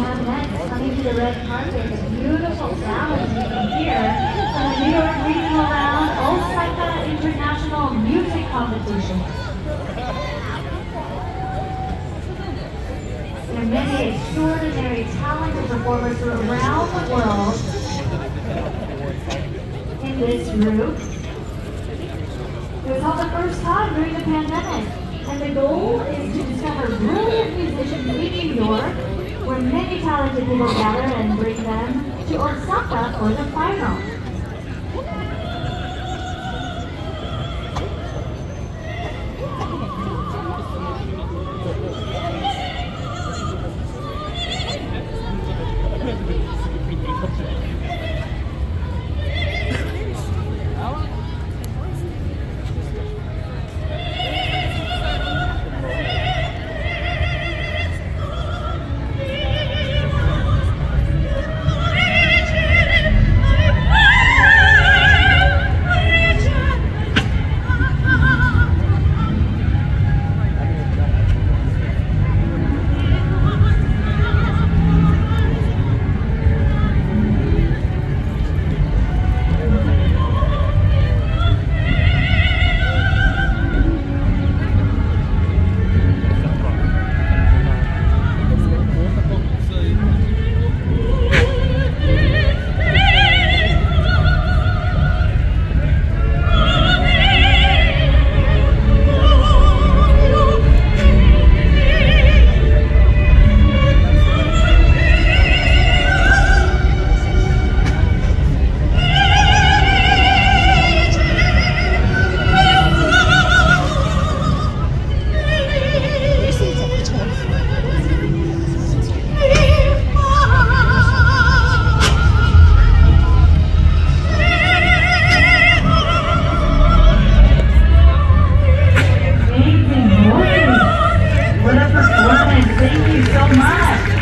Have next coming to the red carpet, beautiful you from the New York Regional Round International Music Competition. Many extraordinary talented performers from around the world in this group. It was held the first time during the pandemic, and the goal is to discover brilliant musicians in New York, where many talented people gather and bring them to Osaka for the final. Thank you so much.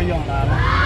我用啦。